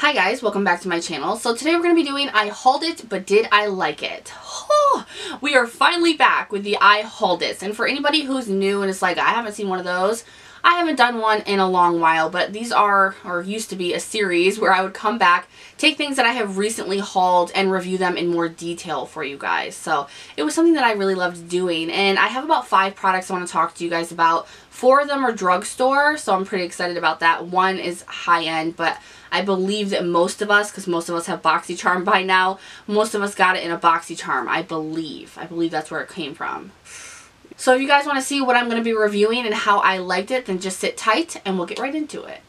Hi guys, welcome back to my channel. So today we're going to be doing I hauled it, but did I like it? Oh, we are finally back with the I hauled it. And for anybody who's new and it's like, I haven't seen one of those, I haven't done one in a long while, but these are, or used to be, a series where I would come back, take things that I have recently hauled, and review them in more detail for you guys. So it was something that I really loved doing, and I have about five products I want to talk to you guys about. Four of them are drugstore, so I'm pretty excited about that. One is high-end, but I believe that most of us, because most of us have BoxyCharm by now, most of us got it in a BoxyCharm, I believe. I believe that's where it came from. So if you guys want to see what I'm going to be reviewing and how I liked it, then just sit tight and we'll get right into it.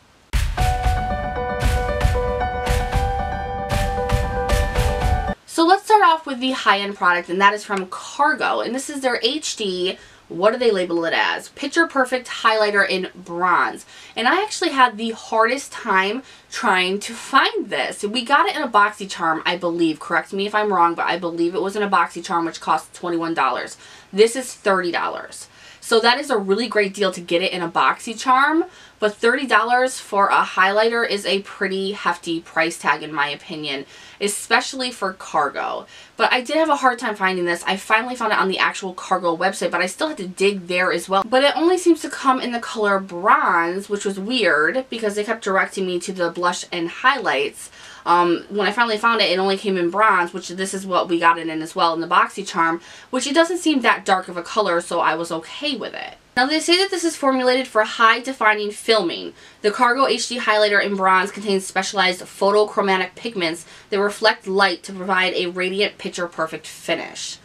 So let's start off with the high-end product and that is from Cargo and this is their HD what do they label it as? Picture Perfect Highlighter in Bronze. And I actually had the hardest time trying to find this. We got it in a BoxyCharm, I believe. Correct me if I'm wrong, but I believe it was in a BoxyCharm, which cost $21. This is $30. So that is a really great deal to get it in a BoxyCharm, but $30 for a highlighter is a pretty hefty price tag in my opinion, especially for Cargo. But I did have a hard time finding this. I finally found it on the actual Cargo website, but I still had to dig there as well. But it only seems to come in the color bronze, which was weird because they kept directing me to the blush and highlights. Um, when I finally found it, it only came in bronze, which this is what we got it in as well in the BoxyCharm, which it doesn't seem that dark of a color, so I was okay with it. Now they say that this is formulated for high defining filming. The Cargo HD highlighter in bronze contains specialized photochromatic pigments that reflect light to provide a radiant picture perfect finish.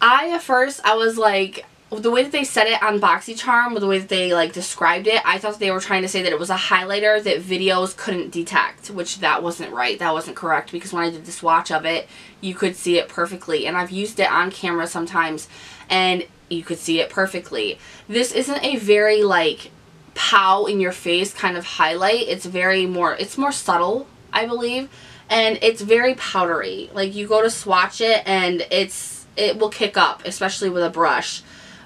I at first I was like the way that they said it on BoxyCharm, the way that they like described it, I thought they were trying to say that it was a highlighter that videos couldn't detect, which that wasn't right. That wasn't correct because when I did the swatch of it, you could see it perfectly. And I've used it on camera sometimes and you could see it perfectly. This isn't a very like pow in your face kind of highlight. It's very more, it's more subtle, I believe. And it's very powdery. Like you go to swatch it and it's, it will kick up, especially with a brush.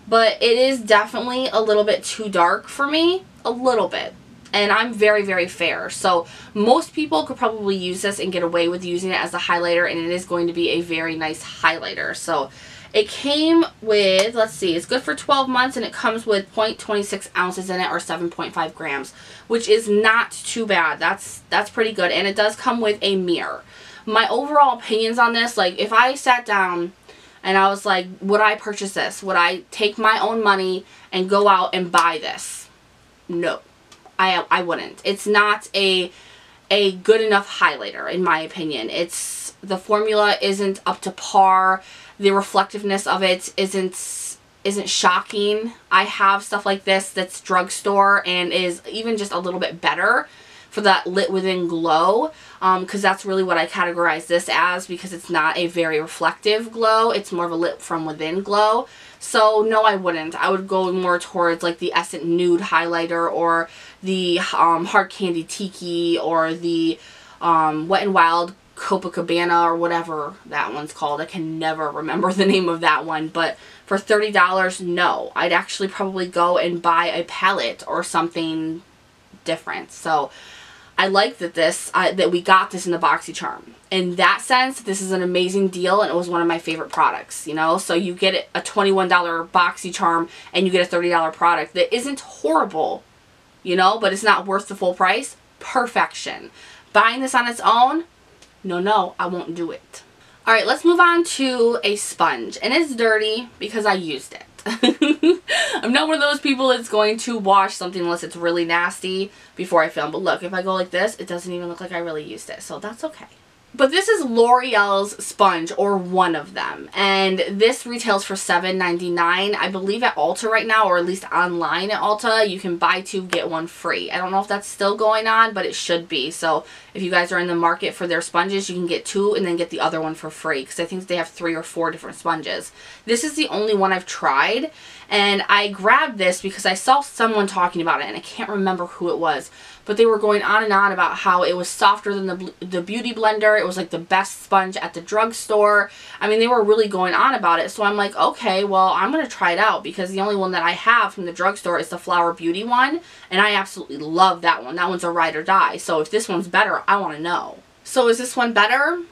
But it is definitely a little bit too dark for me. A little bit. And I'm very, very fair. So most people could probably use this and get away with using it as a highlighter. And it is going to be a very nice highlighter. So it came with, let's see, it's good for 12 months and it comes with 0.26 ounces in it or 7.5 grams, which is not too bad. That's, that's pretty good. And it does come with a mirror. My overall opinions on this, like if I sat down and I was like, would I purchase this? Would I take my own money and go out and buy this? No, I, I wouldn't. It's not a, a good enough highlighter in my opinion. It's, the formula isn't up to par. The reflectiveness of it isn't isn't shocking. I have stuff like this that's drugstore and is even just a little bit better for that lit within glow because um, that's really what I categorize this as because it's not a very reflective glow. It's more of a lit from within glow. So no, I wouldn't. I would go more towards like the Essence Nude highlighter or the um, Hard Candy Tiki or the um, Wet n Wild Copacabana or whatever that one's called. I can never remember the name of that one. But for $30, no. I'd actually probably go and buy a palette or something different. So I like that this, that we got this in the BoxyCharm. In that sense, this is an amazing deal and it was one of my favorite products, you know? So you get a $21 BoxyCharm and you get a $30 product that isn't horrible, you know, but it's not worth the full price. Perfection. Buying this on its own, no, no, I won't do it. Alright, let's move on to a sponge. And it's dirty because I used it. I'm not one of those people that's going to wash something unless it's really nasty before I film. But look, if I go like this, it doesn't even look like I really used it. So that's okay. But this is L'Oreal's sponge, or one of them. And this retails for $7.99. I believe at Ulta right now, or at least online at Ulta, you can buy two, get one free. I don't know if that's still going on, but it should be. So if you guys are in the market for their sponges, you can get two and then get the other one for free. Because I think they have three or four different sponges. This is the only one I've tried. And I grabbed this because I saw someone talking about it and I can't remember who it was. But they were going on and on about how it was softer than the, the Beauty Blender. It was like the best sponge at the drugstore. I mean, they were really going on about it. So I'm like, okay, well, I'm going to try it out because the only one that I have from the drugstore is the Flower Beauty one. And I absolutely love that one. That one's a ride or die. So if this one's better, I want to know. So is this one better?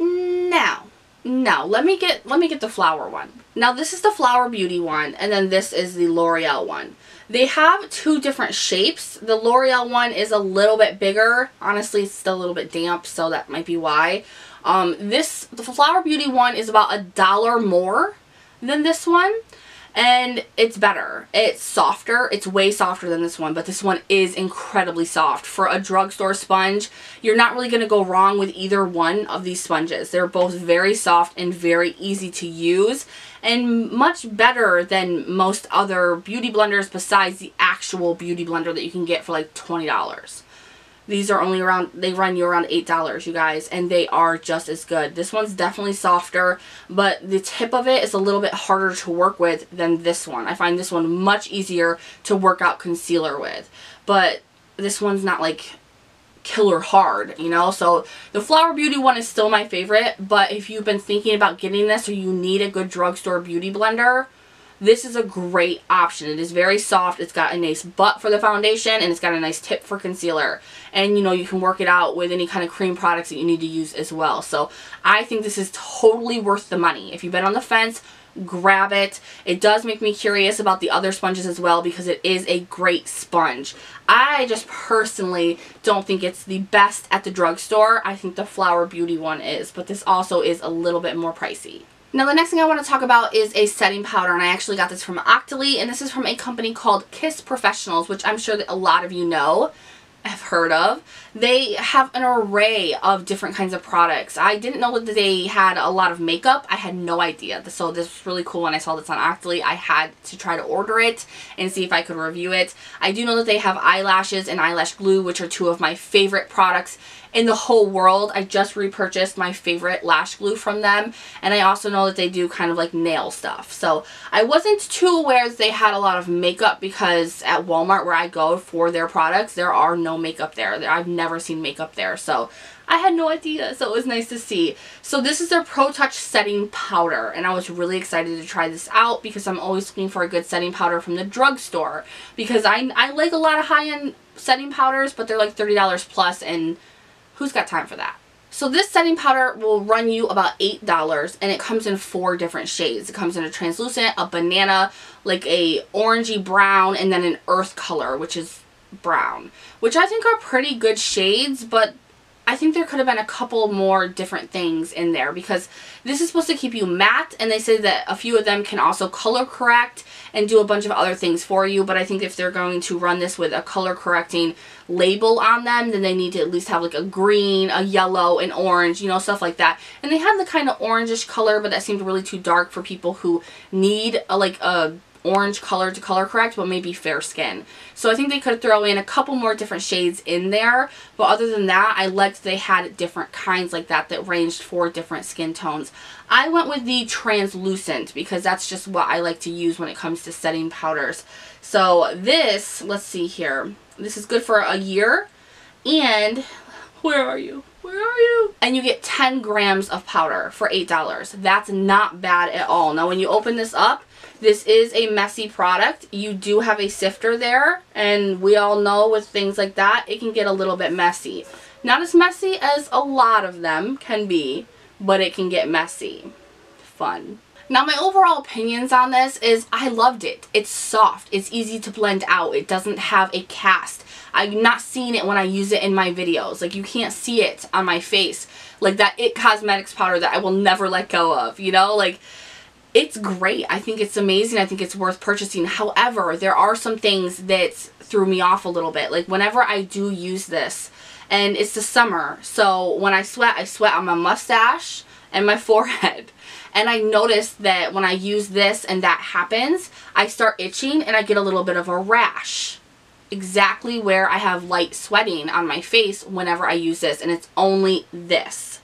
No. No, let me get let me get the flower one. Now this is the Flower Beauty one and then this is the L'Oreal one. They have two different shapes. The L'Oreal one is a little bit bigger. Honestly, it's still a little bit damp, so that might be why. Um, this, the Flower Beauty one is about a dollar more than this one and it's better. It's softer. It's way softer than this one, but this one is incredibly soft. For a drugstore sponge, you're not really going to go wrong with either one of these sponges. They're both very soft and very easy to use and much better than most other beauty blenders besides the actual beauty blender that you can get for like $20. These are only around, they run you around $8, you guys, and they are just as good. This one's definitely softer, but the tip of it is a little bit harder to work with than this one. I find this one much easier to work out concealer with, but this one's not like killer hard, you know? So the Flower Beauty one is still my favorite, but if you've been thinking about getting this or you need a good drugstore beauty blender, this is a great option. It is very soft. It's got a nice butt for the foundation and it's got a nice tip for concealer. And you know, you can work it out with any kind of cream products that you need to use as well. So I think this is totally worth the money. If you've been on the fence, grab it. It does make me curious about the other sponges as well because it is a great sponge. I just personally don't think it's the best at the drugstore. I think the Flower Beauty one is, but this also is a little bit more pricey. Now the next thing I want to talk about is a setting powder and I actually got this from Octoly and this is from a company called Kiss Professionals which I'm sure that a lot of you know have heard of. They have an array of different kinds of products. I didn't know that they had a lot of makeup. I had no idea. So this was really cool when I saw this on Octoly. I had to try to order it and see if I could review it. I do know that they have eyelashes and eyelash glue, which are two of my favorite products in the whole world. I just repurchased my favorite lash glue from them. And I also know that they do kind of like nail stuff. So I wasn't too aware that they had a lot of makeup because at Walmart where I go for their products, there are no makeup there. I've never seen makeup there. So I had no idea, so it was nice to see. So this is their Pro Touch Setting Powder, and I was really excited to try this out because I'm always looking for a good setting powder from the drugstore because I, I like a lot of high-end setting powders, but they're like $30 plus, and who's got time for that? So this setting powder will run you about $8 and it comes in four different shades. It comes in a translucent, a banana, like a orangey brown, and then an earth color, which is brown. Which I think are pretty good shades, but I think there could have been a couple more different things in there because this is supposed to keep you matte and they say that a few of them can also color correct and do a bunch of other things for you but I think if they're going to run this with a color correcting label on them then they need to at least have like a green, a yellow, an orange, you know, stuff like that. And they had the kind of orangish color but that seemed really too dark for people who need a, like a orange color to color correct, but maybe fair skin. So I think they could throw in a couple more different shades in there. But other than that, I liked they had different kinds like that that ranged for different skin tones. I went with the translucent because that's just what I like to use when it comes to setting powders. So this, let's see here. This is good for a year. And where are you? Where are you? And you get 10 grams of powder for $8. That's not bad at all. Now when you open this up, this is a messy product. You do have a sifter there, and we all know with things like that, it can get a little bit messy. Not as messy as a lot of them can be, but it can get messy. Fun. Now my overall opinions on this is I loved it. It's soft. It's easy to blend out. It doesn't have a cast. I'm not seeing it when I use it in my videos. Like you can't see it on my face. Like that IT Cosmetics powder that I will never let go of. You know, like it's great. I think it's amazing. I think it's worth purchasing. However, there are some things that threw me off a little bit. Like whenever I do use this, and it's the summer, so when I sweat, I sweat on my mustache and my forehead. And I noticed that when I use this and that happens, I start itching and I get a little bit of a rash. Exactly where I have light sweating on my face whenever I use this. And it's only this.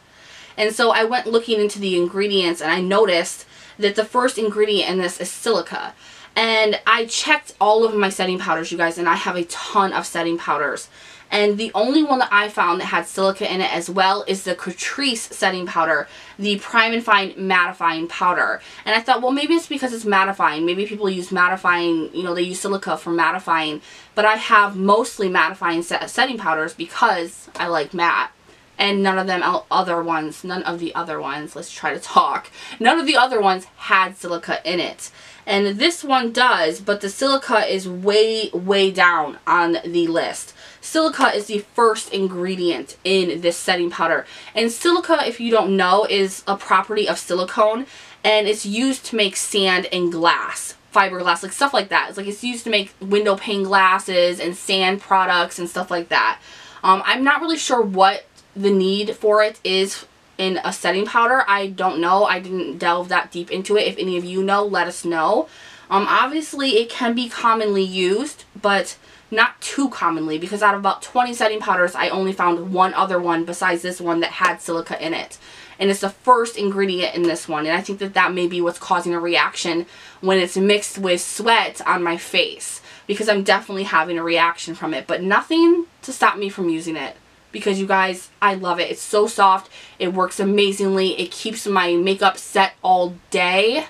And so I went looking into the ingredients and I noticed that the first ingredient in this is silica. And I checked all of my setting powders, you guys, and I have a ton of setting powders. And the only one that I found that had silica in it as well is the Catrice setting powder, the Prime and Fine mattifying powder. And I thought, well, maybe it's because it's mattifying. Maybe people use mattifying, you know, they use silica for mattifying. But I have mostly mattifying set setting powders because I like matte and none of them other ones, none of the other ones, let's try to talk, none of the other ones had silica in it. And this one does, but the silica is way, way down on the list. Silica is the first ingredient in this setting powder. And silica, if you don't know, is a property of silicone and it's used to make sand and glass fiberglass, like stuff like that. It's like it's used to make window pane glasses and sand products and stuff like that. Um, I'm not really sure what the need for it is in a setting powder. I don't know. I didn't delve that deep into it. If any of you know, let us know. Um, obviously, it can be commonly used, but not too commonly because out of about 20 setting powders, I only found one other one besides this one that had silica in it. And it's the first ingredient in this one. And I think that that may be what's causing a reaction when it's mixed with sweat on my face because I'm definitely having a reaction from it. But nothing to stop me from using it because you guys, I love it. It's so soft. It works amazingly. It keeps my makeup set all day.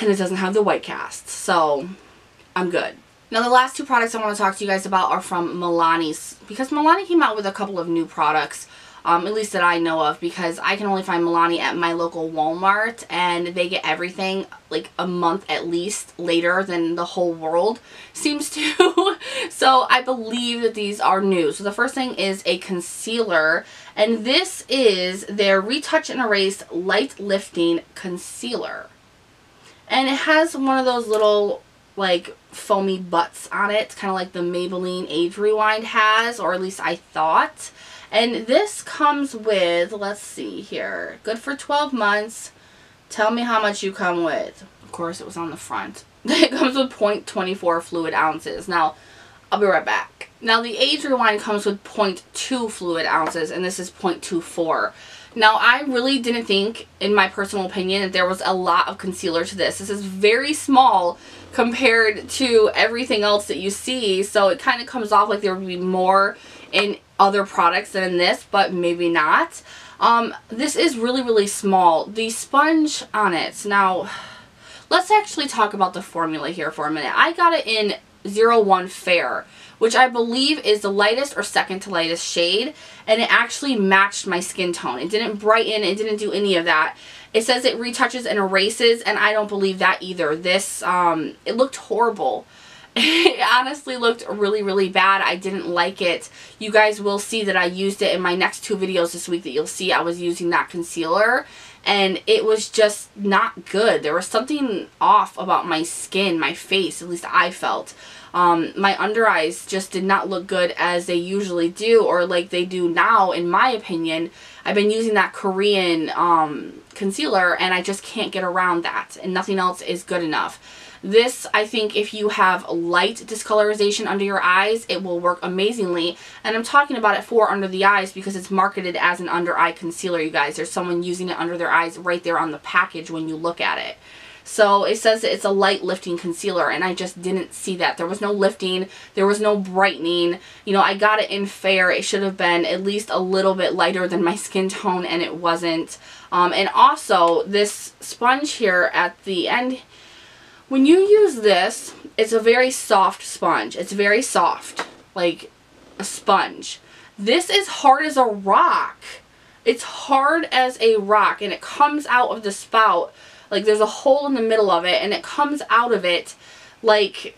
And it doesn't have the white cast. So, I'm good. Now, the last two products I want to talk to you guys about are from Milani's. Because Milani came out with a couple of new products um, at least that I know of because I can only find Milani at my local Walmart and they get everything like a month at least later than the whole world seems to. so I believe that these are new. So the first thing is a concealer and this is their Retouch and Erase Light Lifting Concealer. And it has one of those little like foamy butts on it, kind of like the Maybelline Age Rewind has, or at least I thought. And this comes with, let's see here, good for 12 months. Tell me how much you come with. Of course, it was on the front. it comes with 0.24 fluid ounces. Now, I'll be right back. Now, the Age Rewind comes with 0.2 fluid ounces, and this is 0.24. Now, I really didn't think, in my personal opinion, that there was a lot of concealer to this. This is very small compared to everything else that you see, so it kind of comes off like there would be more in other products than this, but maybe not. Um, this is really, really small. The sponge on it, now, let's actually talk about the formula here for a minute. I got it in 01 Fair, which I believe is the lightest or second to lightest shade, and it actually matched my skin tone. It didn't brighten, it didn't do any of that. It says it retouches and erases, and I don't believe that either. This, um, it looked horrible. it honestly looked really, really bad. I didn't like it. You guys will see that I used it in my next two videos this week that you'll see I was using that concealer. And it was just not good. There was something off about my skin, my face, at least I felt. Um, my under eyes just did not look good as they usually do or like they do now in my opinion. I've been using that Korean um, concealer and I just can't get around that and nothing else is good enough. This, I think, if you have light discolorization under your eyes, it will work amazingly. And I'm talking about it for under the eyes because it's marketed as an under eye concealer, you guys. There's someone using it under their eyes right there on the package when you look at it. So it says it's a light lifting concealer and I just didn't see that. There was no lifting. There was no brightening. You know, I got it in fair. It should have been at least a little bit lighter than my skin tone and it wasn't. Um, and also this sponge here at the end when you use this, it's a very soft sponge. It's very soft, like a sponge. This is hard as a rock. It's hard as a rock and it comes out of the spout. Like there's a hole in the middle of it and it comes out of it like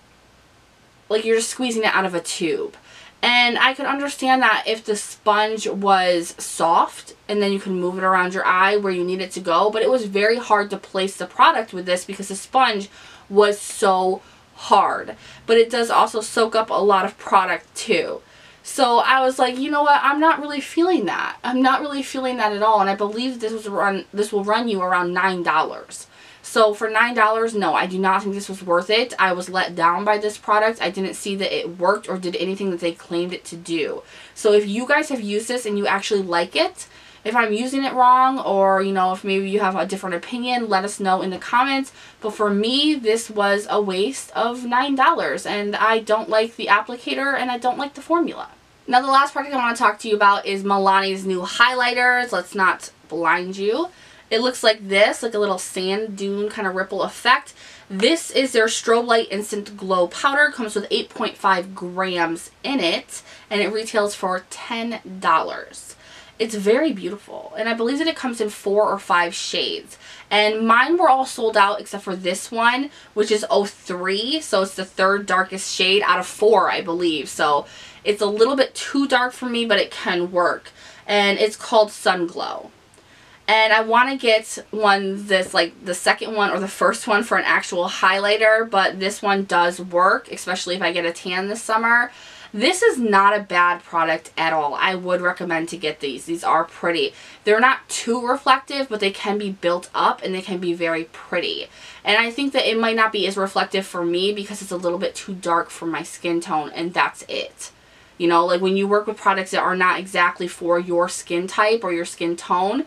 like you're just squeezing it out of a tube. And I could understand that if the sponge was soft and then you can move it around your eye where you need it to go. But it was very hard to place the product with this because the sponge was so hard. But it does also soak up a lot of product too. So I was like, you know what? I'm not really feeling that. I'm not really feeling that at all. And I believe this was run. This will run you around nine dollars. So for $9, no, I do not think this was worth it. I was let down by this product. I didn't see that it worked or did anything that they claimed it to do. So if you guys have used this and you actually like it, If I'm using it wrong or, you know, if maybe you have a different opinion, let us know in the comments. But for me, this was a waste of $9 and I don't like the applicator and I don't like the formula. Now the last product I want to talk to you about is Milani's new highlighters. Let's not blind you. It looks like this, like a little sand dune kind of ripple effect. This is their Strobe Light Instant Glow Powder. Comes with 8.5 grams in it, and it retails for $10. It's very beautiful, and I believe that it comes in four or five shades. And mine were all sold out except for this one, which is 03, so it's the third darkest shade out of four, I believe. So it's a little bit too dark for me, but it can work. And it's called Sun Glow. And I want to get one this like the second one or the first one for an actual highlighter, but this one does work, especially if I get a tan this summer. This is not a bad product at all. I would recommend to get these. These are pretty. They're not too reflective, but they can be built up and they can be very pretty. And I think that it might not be as reflective for me because it's a little bit too dark for my skin tone and that's it. You know, like when you work with products that are not exactly for your skin type or your skin tone,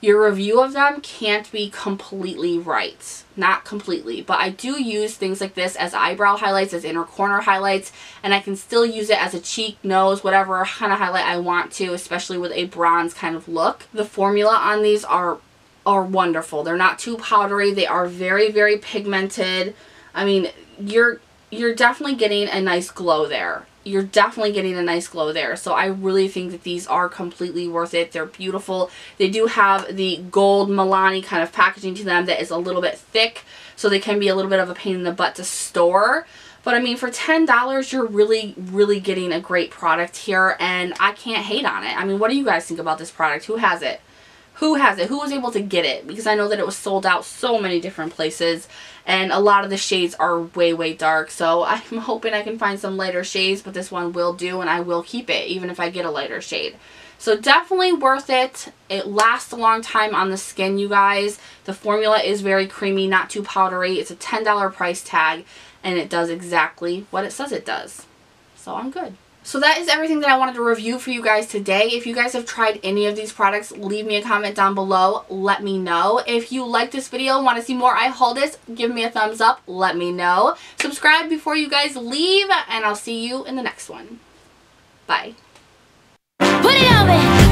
your review of them can't be completely right. Not completely, but I do use things like this as eyebrow highlights, as inner corner highlights, and I can still use it as a cheek, nose, whatever kind of highlight I want to, especially with a bronze kind of look. The formula on these are are wonderful. They're not too powdery. They are very, very pigmented. I mean, you're you're definitely getting a nice glow there you're definitely getting a nice glow there. So I really think that these are completely worth it. They're beautiful. They do have the gold Milani kind of packaging to them that is a little bit thick. So they can be a little bit of a pain in the butt to store. But I mean, for $10, you're really, really getting a great product here. And I can't hate on it. I mean, what do you guys think about this product? Who has it? Who has it? Who was able to get it? Because I know that it was sold out so many different places and a lot of the shades are way, way dark. So I'm hoping I can find some lighter shades, but this one will do and I will keep it even if I get a lighter shade. So definitely worth it. It lasts a long time on the skin, you guys. The formula is very creamy, not too powdery. It's a $10 price tag and it does exactly what it says it does. So I'm good. So that is everything that I wanted to review for you guys today. If you guys have tried any of these products, leave me a comment down below. Let me know. If you like this video want to see more I haul this, give me a thumbs up. Let me know. Subscribe before you guys leave, and I'll see you in the next one. Bye. Put it on me!